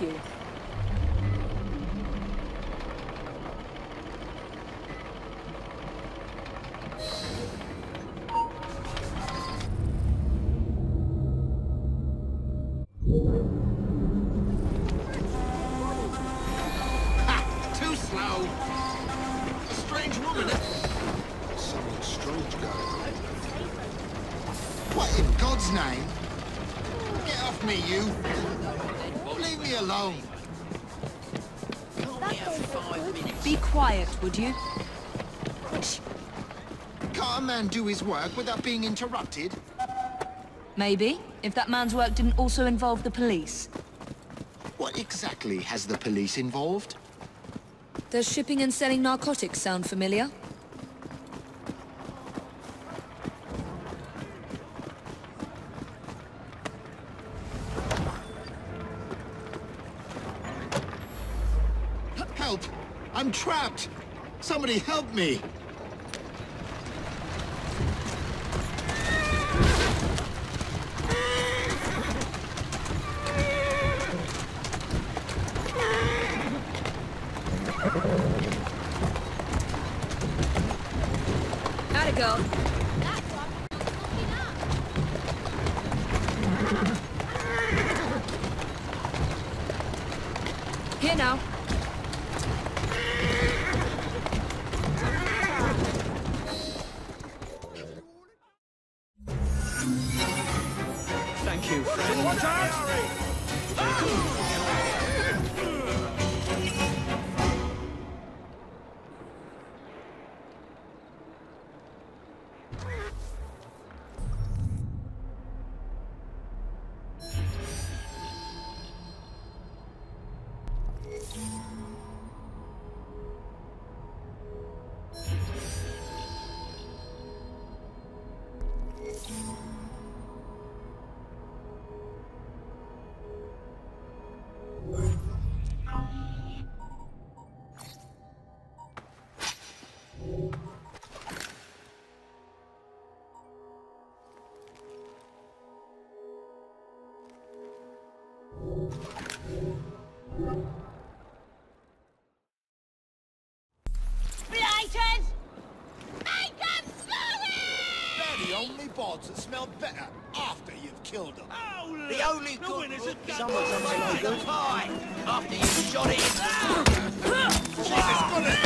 you. his work without being interrupted? Maybe, if that man's work didn't also involve the police. What exactly has the police involved? Does shipping and selling narcotics sound familiar? Help! I'm trapped! Somebody help me! Blighters! Make them They're the only boards that smell better after you've killed them. Oh, the only the good is someone's a good pie after you've shot it. Jesus,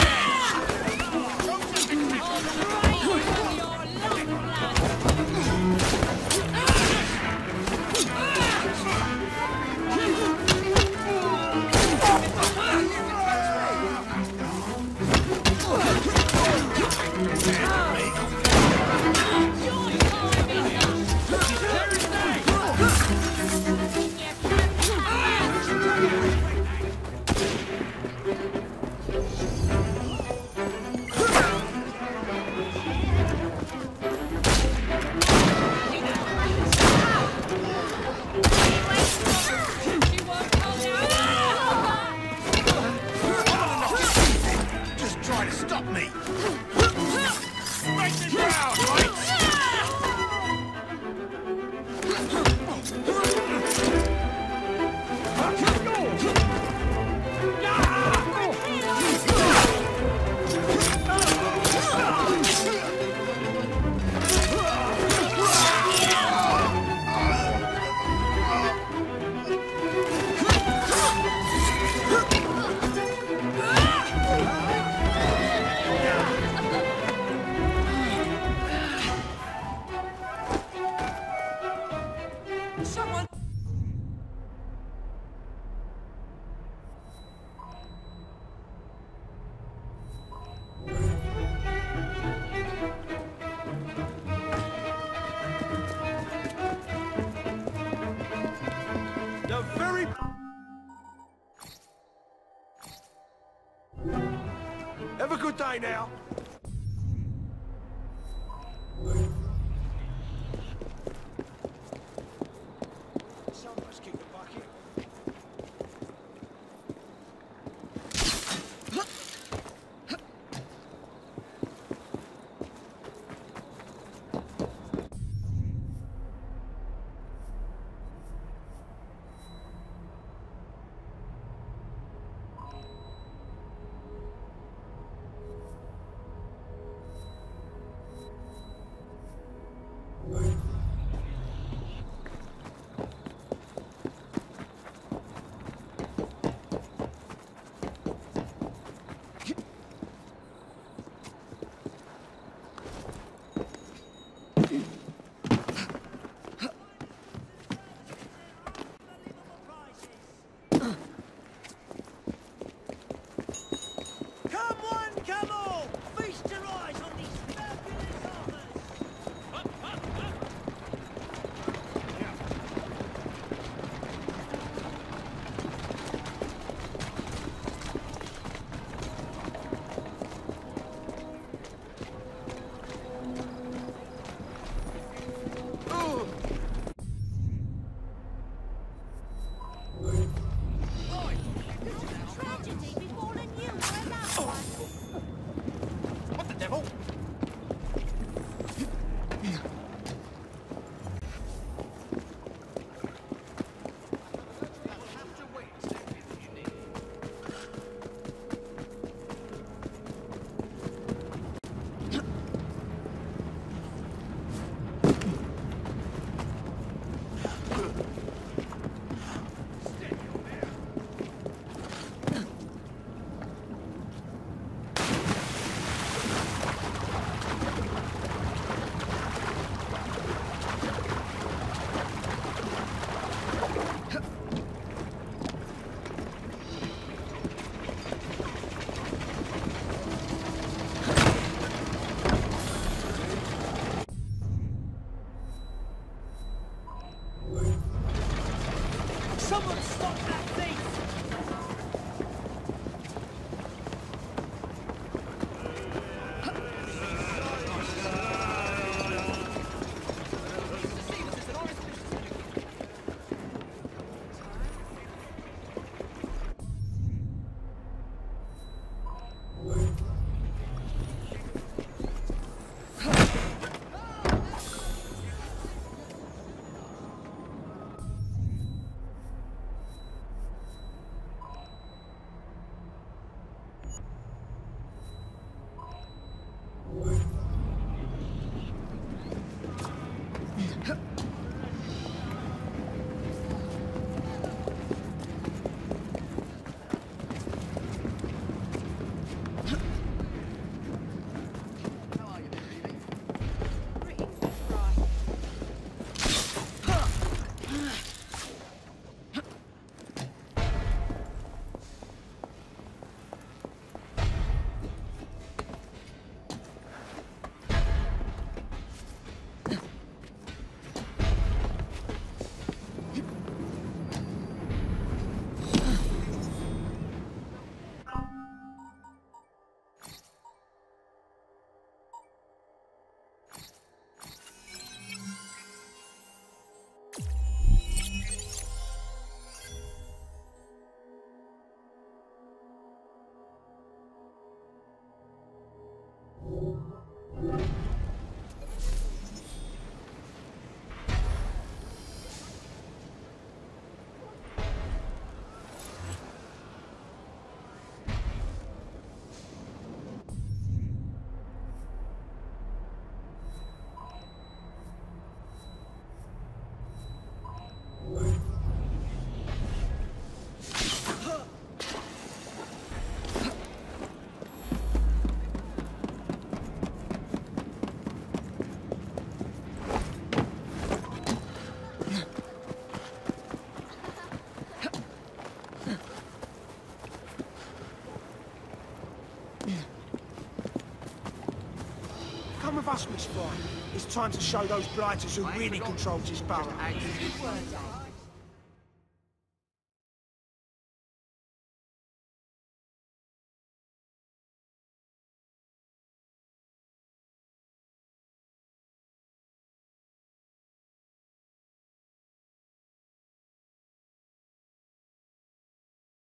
With us, Miss Frye. It's time to show those blighters who really controls this borough.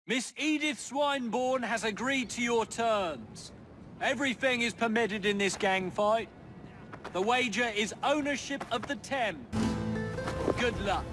Miss Edith Swineborn has agreed to your terms. Everything is permitted in this gang fight. The wager is ownership of the Thames. Good luck.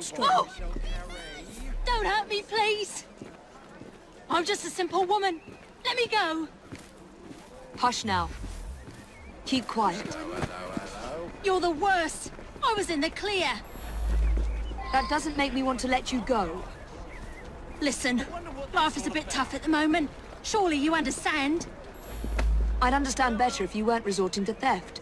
Don't struggle. Don't hurt me, please! I'm just a simple woman. Let me go. Hush now. Keep quiet. You're the worst. I was in the clear. That doesn't make me want to let you go. Listen, life is a bit tough at the moment. Surely you understand? I'd understand better if you weren't resorting to theft.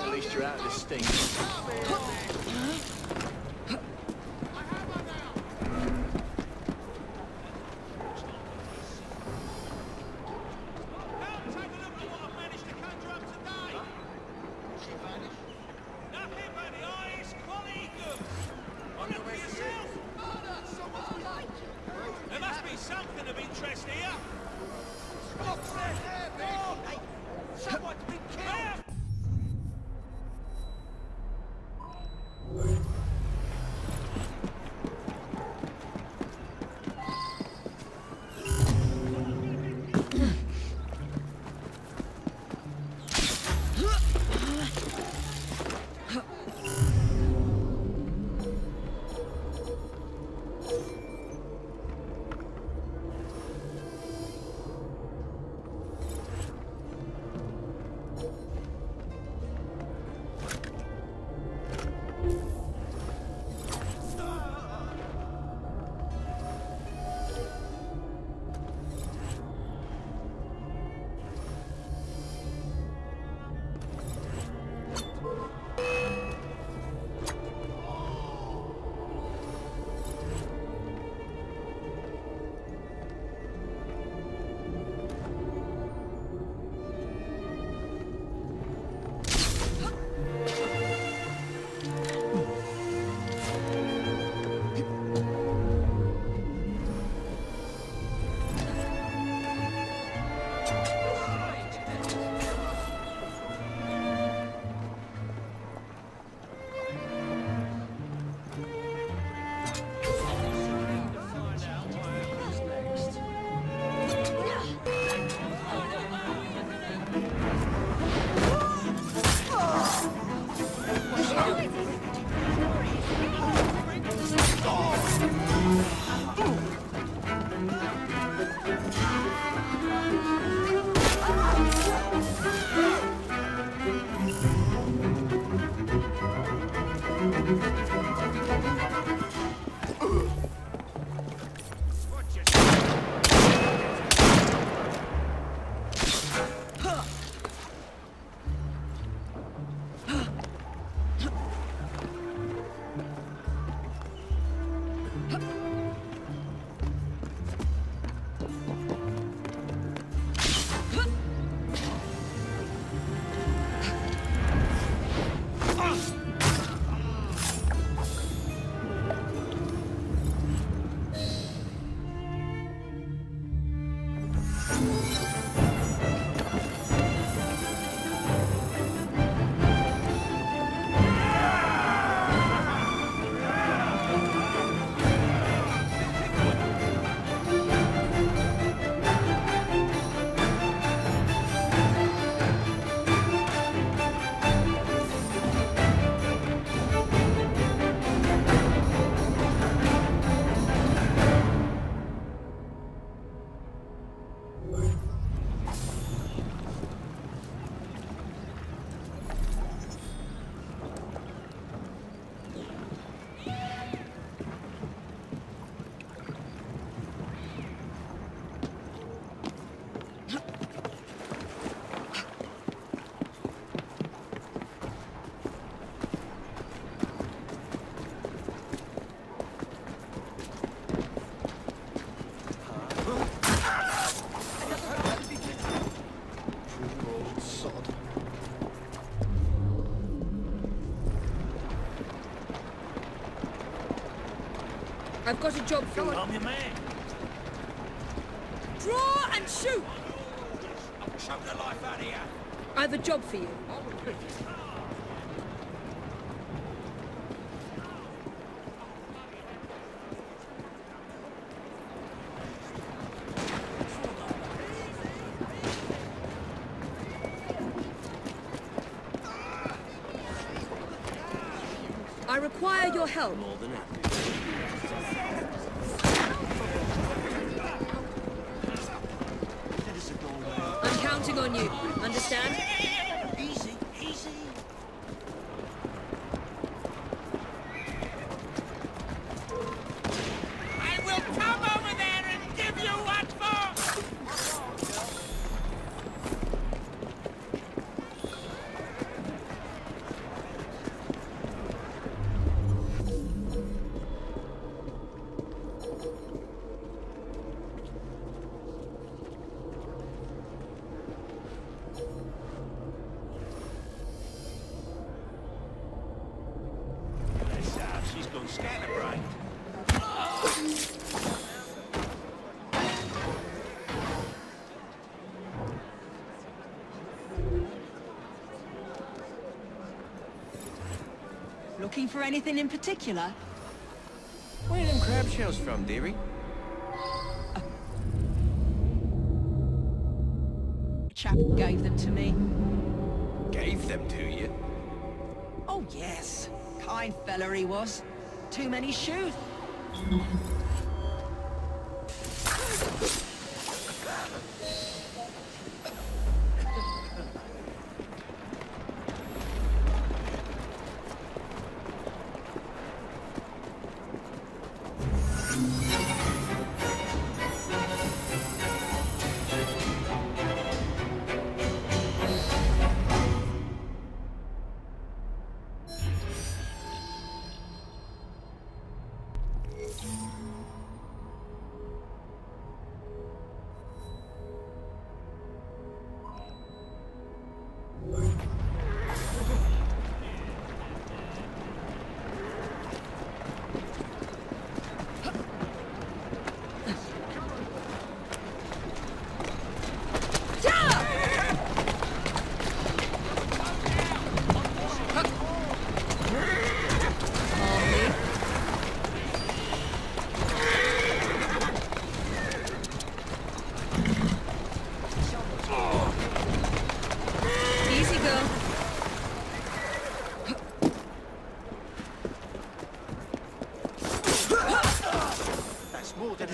At least you're out of this stink. I've got a job for you. I'm your man. Draw and shoot! Choke the life out of you. I've a job for you. I require your help. I'm anything in particular? Where are them crab shells from, dearie? Chap gave them to me. Gave them to you? Oh, yes. Kind fella he was. Too many shoes.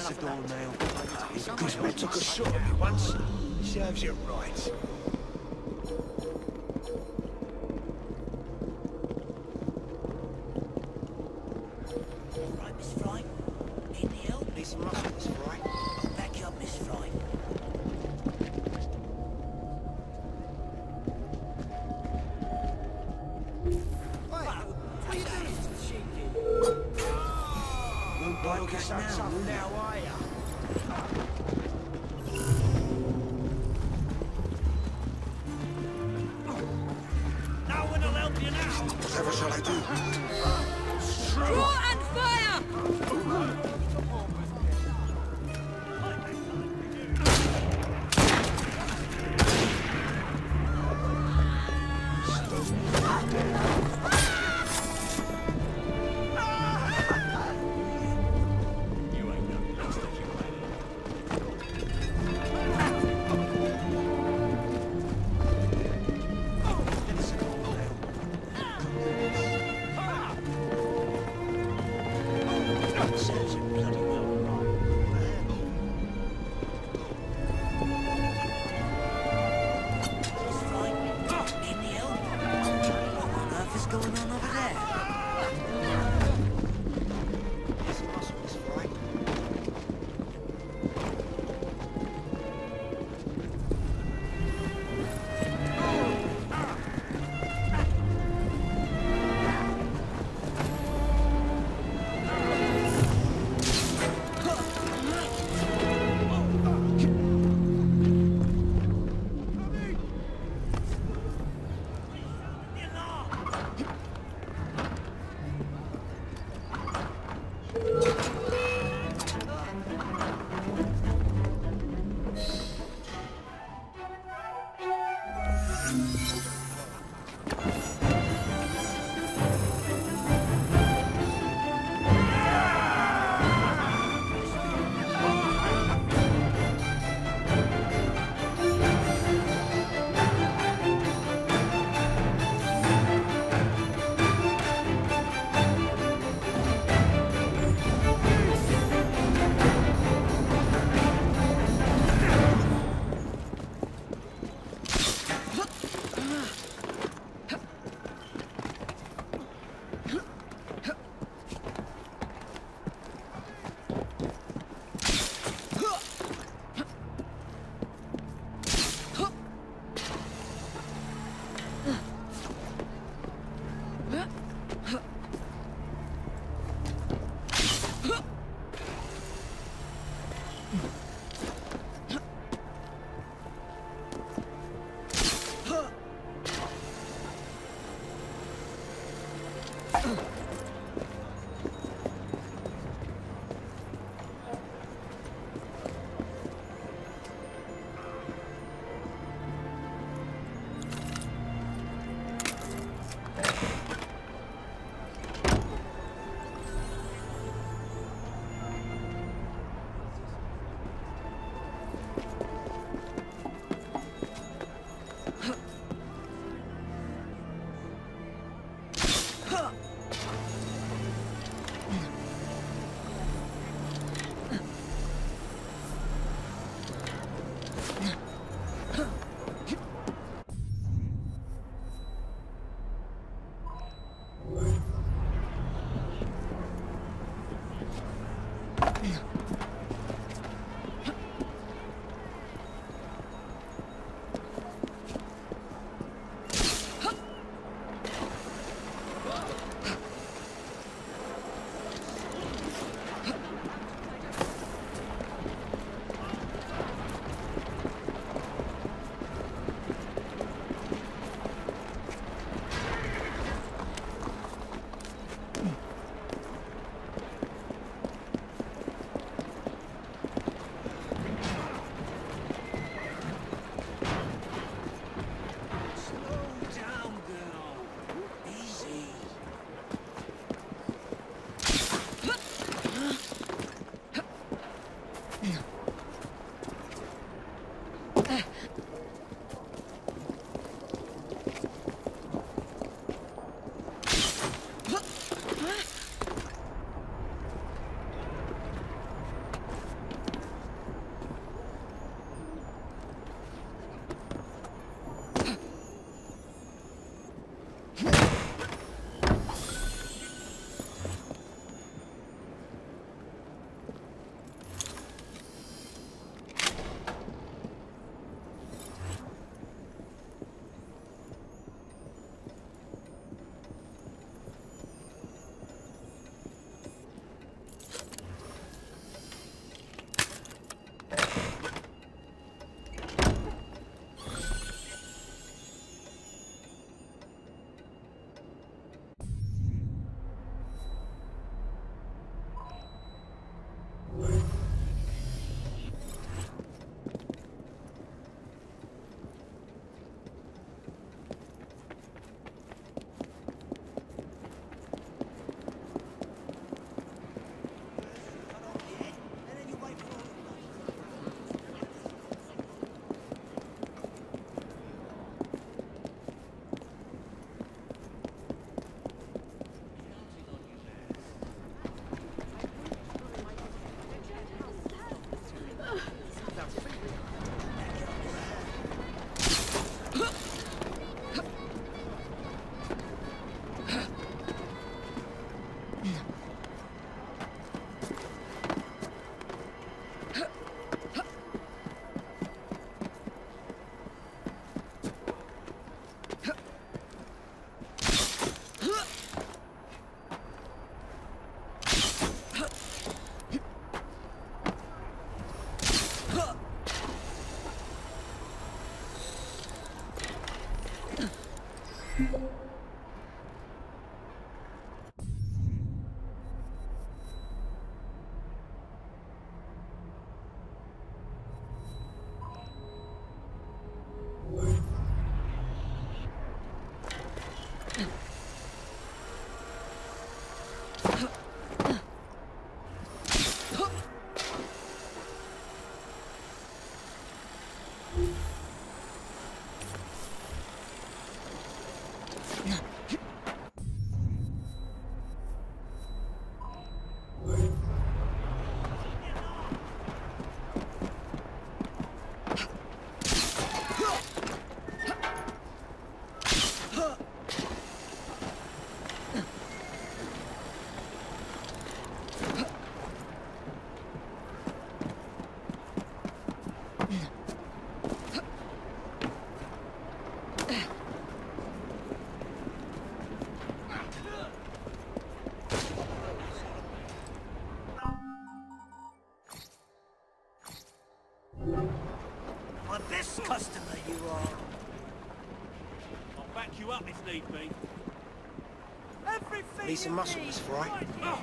Than enough. doornail. Took a shot at me once. Serves you right. My best customer you are. I'll back you up if need be. Everything Need some you muscle, need, Miss Frye. right here. Ah.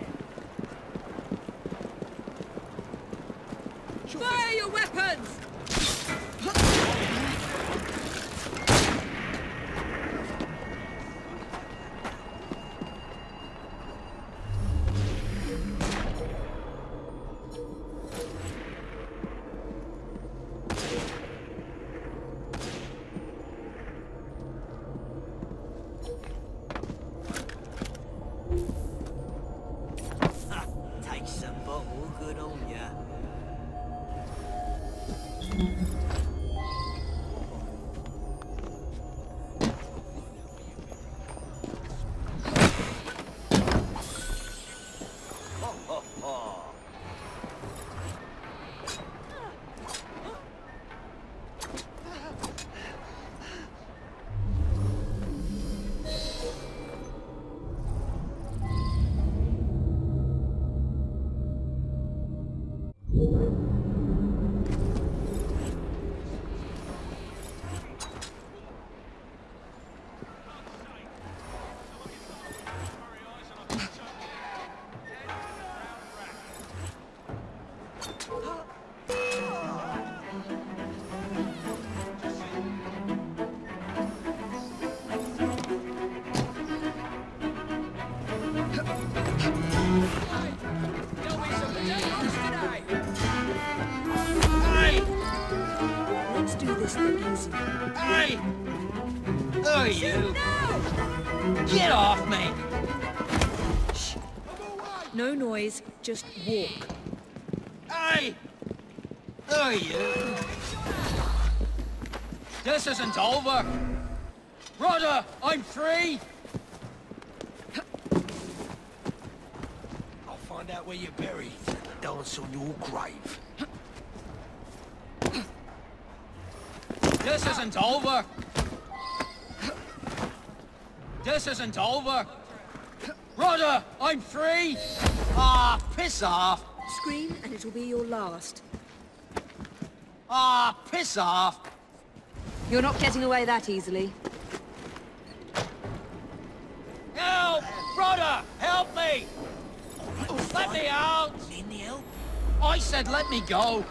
Fire your weapons! This the easy. Hey! Who are you? Get off me! No noise, just walk. Hey! Who are you? This isn't over! Rudder, I'm free! I'll find out where you're buried. Dance on your grave. This isn't over! This isn't over! Rudder, I'm free! Ah, piss off! Scream and it'll be your last. Ah, piss off! You're not getting away that easily. Help! Rudder, help me! Let me out! Need any help? I said let me go!